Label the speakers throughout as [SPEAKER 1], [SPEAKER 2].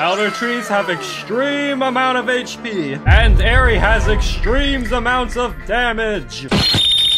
[SPEAKER 1] Elder trees have extreme amount of HP, and Aery has extreme amounts of damage.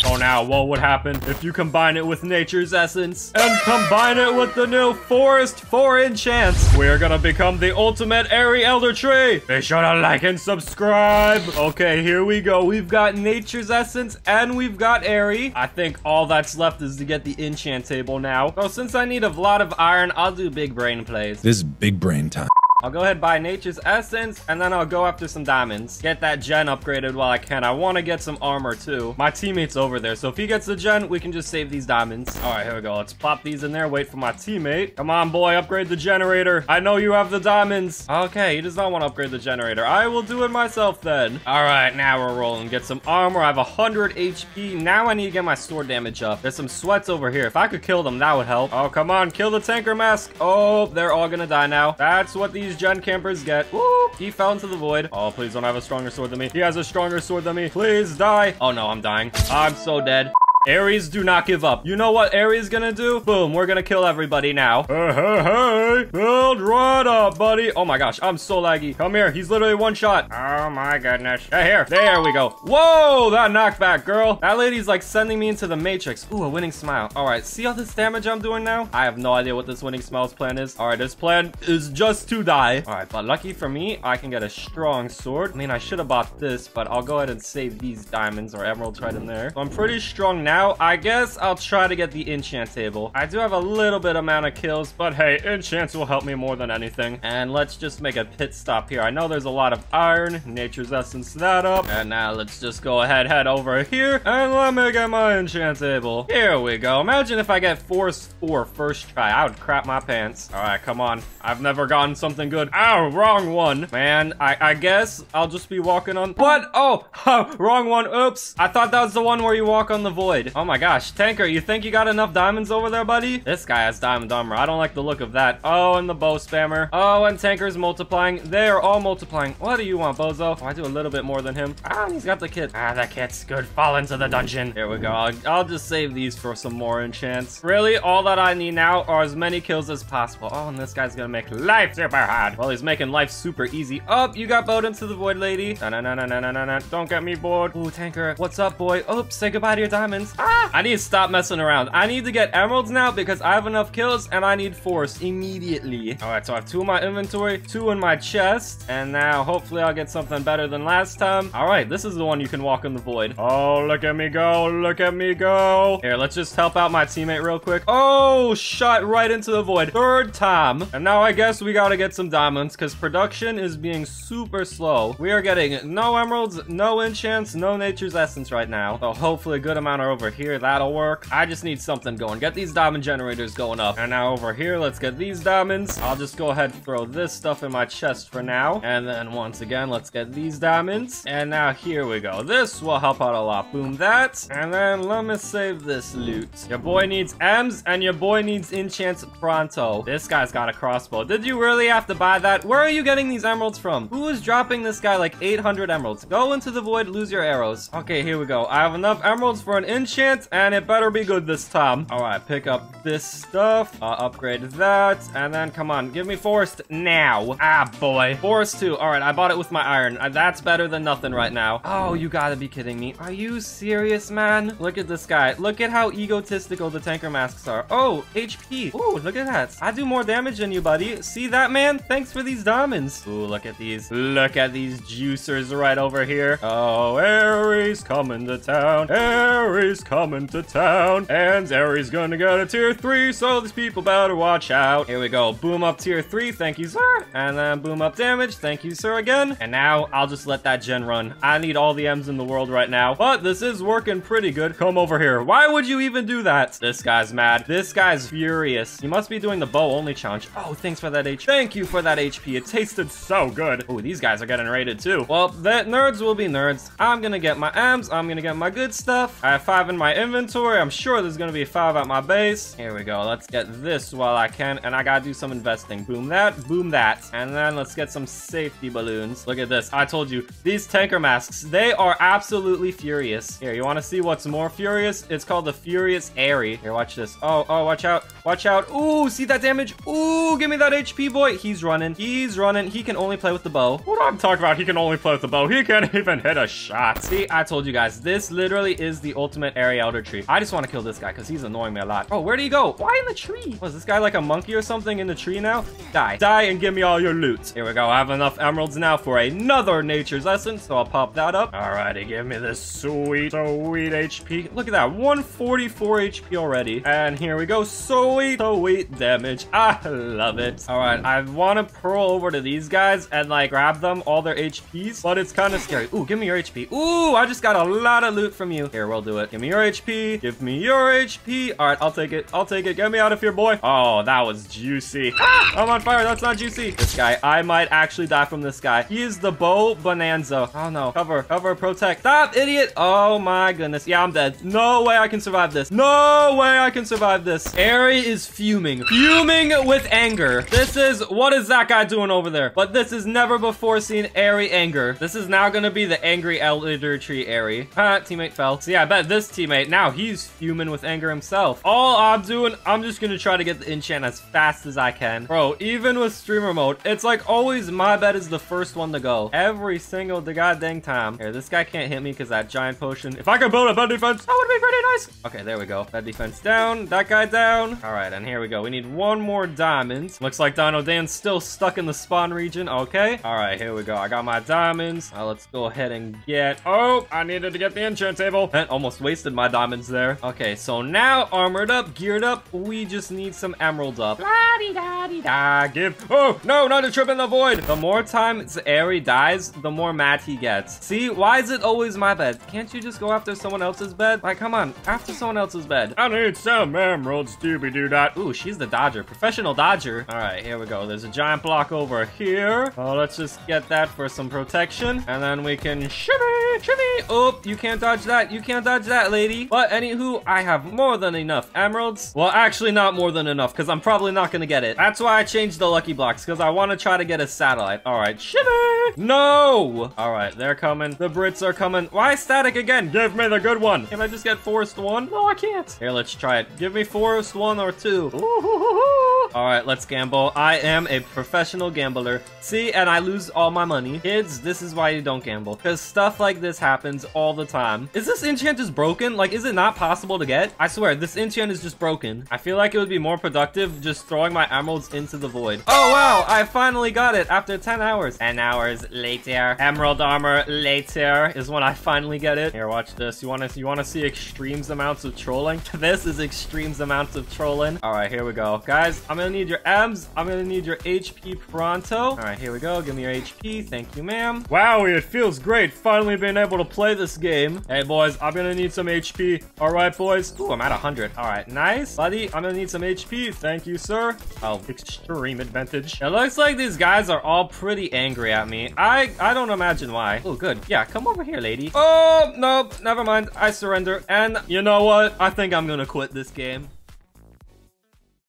[SPEAKER 1] So now, what would happen if you combine it with Nature's Essence and combine it with the new Forest 4 enchants? We're gonna become the ultimate Aery Elder Tree. Be sure to like and subscribe. Okay, here we go. We've got Nature's Essence and we've got Aery. I think all that's left is to get the enchant table now. So since I need a lot of iron, I'll do big brain plays.
[SPEAKER 2] This is big brain time.
[SPEAKER 1] I'll go ahead and buy Nature's Essence, and then I'll go after some diamonds. Get that gen upgraded while I can. I want to get some armor, too. My teammate's over there, so if he gets the gen, we can just save these diamonds. All right, here we go. Let's pop these in there, wait for my teammate. Come on, boy, upgrade the generator. I know you have the diamonds. Okay, he does not want to upgrade the generator. I will do it myself, then. All right, now we're rolling. Get some armor. I have 100 HP. Now I need to get my sword damage up. There's some sweats over here. If I could kill them, that would help. Oh, come on, kill the tanker mask. Oh, they're all gonna die now. That's what these gen campers get. Woo! He fell into the void. Oh, please don't have a stronger sword than me. He has a stronger sword than me. Please die. Oh no, I'm dying. I'm so dead. Aries, do not give up. You know what Aery's gonna do? Boom, we're gonna kill everybody now. Hey, hey, hey, build right up, buddy. Oh my gosh, I'm so laggy. Come here, he's literally one shot. Oh my goodness. Hey, here, there we go. Whoa, that knockback, girl. That lady's like sending me into the matrix. Ooh, a winning smile. All right, see all this damage I'm doing now? I have no idea what this winning smiles plan is. All right, this plan is just to die. All right, but lucky for me, I can get a strong sword. I mean, I should have bought this, but I'll go ahead and save these diamonds or emeralds right in there. So I'm pretty strong now now, I guess I'll try to get the enchant table. I do have a little bit amount of kills, but hey, enchants will help me more than anything. And let's just make a pit stop here. I know there's a lot of iron. Nature's Essence that up. And now let's just go ahead, head over here, and let me get my enchant table. Here we go. Imagine if I get Force 4 first try. I would crap my pants. All right, come on. I've never gotten something good. Ow, wrong one. Man, I, I guess I'll just be walking on... What? Oh, wrong one. Oops. I thought that was the one where you walk on the void. Oh my gosh. Tanker, you think you got enough diamonds over there, buddy? This guy has diamond armor. I don't like the look of that. Oh, and the bow spammer. Oh, and Tanker's multiplying. They are all multiplying. What do you want, Bozo? Oh, I do a little bit more than him. Ah, he's got the kit. Ah, that kit's good. Fall into the dungeon. Here we go. I'll, I'll just save these for some more enchants. Really, all that I need now are as many kills as possible. Oh, and this guy's gonna make life super hard. Well, he's making life super easy. Oh, you got bowed into the void, lady. Na na na na na na na. Don't get me bored. Ooh, Tanker. What's up, boy? Oops, say goodbye to your diamonds. Ah! I need to stop messing around. I need to get emeralds now because I have enough kills and I need force immediately. All right, so I have two in my inventory, two in my chest, and now hopefully I'll get something better than last time. All right, this is the one you can walk in the void. Oh, look at me go. Look at me go. Here, let's just help out my teammate real quick. Oh, shot right into the void. Third time. And now I guess we gotta get some diamonds because production is being super slow. We are getting no emeralds, no enchants, no nature's essence right now. So hopefully a good amount are over here. That'll work. I just need something going. Get these diamond generators going up. And now over here, let's get these diamonds. I'll just go ahead and throw this stuff in my chest for now. And then once again, let's get these diamonds. And now here we go. This will help out a lot. Boom that. And then let me save this loot. Your boy needs M's and your boy needs enchants pronto. This guy's got a crossbow. Did you really have to buy that? Where are you getting these emeralds from? Who is dropping this guy like 800 emeralds? Go into the void, lose your arrows. Okay, here we go. I have enough emeralds for an enchant chance, and it better be good this time. All right, pick up this stuff, uh, upgrade that, and then come on, give me forest now. Ah, boy. Forest 2. All right, I bought it with my iron. Uh, that's better than nothing right now. Oh, you gotta be kidding me. Are you serious, man? Look at this guy. Look at how egotistical the tanker masks are. Oh, HP. Ooh, look at that. I do more damage than you, buddy. See that, man? Thanks for these diamonds. Ooh, look at these. Look at these juicers right over here. Oh, Aery's coming to town. Aery's coming to town. And Aery's gonna get a tier 3, so these people better watch out. Here we go. Boom up tier 3, thank you, sir. And then boom up damage, thank you, sir, again. And now I'll just let that gen run. I need all the M's in the world right now. But this is working pretty good. Come over here. Why would you even do that? This guy's mad. This guy's furious. He must be doing the bow only challenge. Oh, thanks for that HP. Thank you for that HP. It tasted so good. Oh, these guys are getting rated too. Well, the nerds will be nerds. I'm gonna get my M's. I'm gonna get my good stuff. I have five in my inventory. I'm sure there's gonna be five at my base. Here we go. Let's get this while I can. And I gotta do some investing. Boom that, boom that. And then let's get some safety balloons. Look at this. I told you, these tanker masks, they are absolutely furious. Here, you wanna see what's more furious? It's called the Furious Aery. Here, watch this. Oh, oh, watch out. Watch out. Ooh, see that damage? Ooh, give me that HP, boy. He's running. He's running. He can only play with the bow. What I'm talking about, he can only play with the bow. He can't even hit a shot. See, I told you guys, this literally is the ultimate Aery elder tree. I just want to kill this guy because he's annoying me a lot. Oh, where do you go? Why in the tree? Was this guy like a monkey or something in the tree now? Die. Die and give me all your loot. Here we go. I have enough emeralds now for another nature's essence, so I'll pop that up. Alrighty, give me this sweet, sweet HP. Look at that, 144 HP already. And here we go, sweet, sweet damage. I love it. All right, I want to pearl over to these guys and like grab them, all their HPs, but it's kind of scary. Ooh, give me your HP. Ooh, I just got a lot of loot from you. Here, we'll do it. Give me your HP. Give me your HP. All right, I'll take it. I'll take it. Get me out of here, boy. Oh, that was juicy. Ah, I'm on fire. That's not juicy. This guy, I might actually die from this guy. He is the bow bonanza. Oh no, cover, cover, protect. Stop, idiot. Oh my goodness. Yeah, I'm dead. No way I can survive this. No way I can survive this. Aery is fuming. Fuming with anger. This is, what is that guy doing over there? But this is never before seen Aery anger. This is now gonna be the angry elder tree Aery. Ah, teammate fell. So yeah, I bet this teammate, now he's fuming with anger himself. All I'm doing, I'm just gonna try to get the enchant as fast as I can. Bro, even with streamer mode, it's like always my bet is the first one to go. Every single the goddamn time. Here, this guy can't hit me because that giant potion. If I could build a bed defense, that would be pretty nice. Okay, there we go. Bed defense down. That guy down. All right, and here we go. We need one more diamond. Looks like Dino Dan's still stuck in the spawn region. Okay. All right, here we go. I got my diamonds. Now let's go ahead and get... Oh, I needed to get the enchant table. And almost wasted my diamonds there. Okay, so now armored up, geared up, we just need some emeralds up. La-di-da-di-da. Give... Oh, no, not a trip in the void. The more times Aery dies, the more mad he gets. See, why is it always my bed? Can't you just go after someone else's bed? Like, come on, after someone else's bed. I need some emeralds, doobie-doo-dot. Ooh, she's the dodger, professional dodger. All right, here we go. There's a giant block over here. Oh, let's just get that for some protection. And then we can shimmy, shimmy. Oh, you can't dodge that. You can't dodge that, lady. But anywho, I have more than enough emeralds. Well, actually not more than enough because I'm probably not going to get it. That's why I changed the lucky blocks because I want to try to get a satellite. All right, shimmy. No. All right, they're coming. The Brits are coming. Why static again? Give me the good one. Can I just get forest one? No, I can't. Here, let's try it. Give me forest one or two. All right, let's gamble. I am a professional gambler. See, and I lose all my money. Kids, this is why you don't gamble. Because stuff like this happens all the time. Is this enchant just broken? Like, is it not possible to get? I swear, this enchant is just broken. I feel like it would be more productive just throwing my emeralds into the void. Oh, wow, I finally got it after 10 hours. 10 hours later. Emerald armor later is when I finally get it. Here, watch this. You want to you want to see extremes amounts of trolling? this is extremes amounts of trolling. All right, here we go. Guys, I'm going to need your M's. I'm going to need your HP pronto. All right, here we go. Give me your HP. Thank you, ma'am. Wow, it feels great finally being able to play this game. Hey, boys, I'm going to need some HP. All right, boys. Ooh, I'm at 100. All right, nice. Buddy, I'm to need some HP. Thank you, sir. Oh, extreme advantage. It looks like these guys are all pretty angry at me. I, I don't imagine why. Oh, good. Yeah, come over here, lady. Oh, no, never mind. I surrender. And you know what? I think I'm going to quit this game.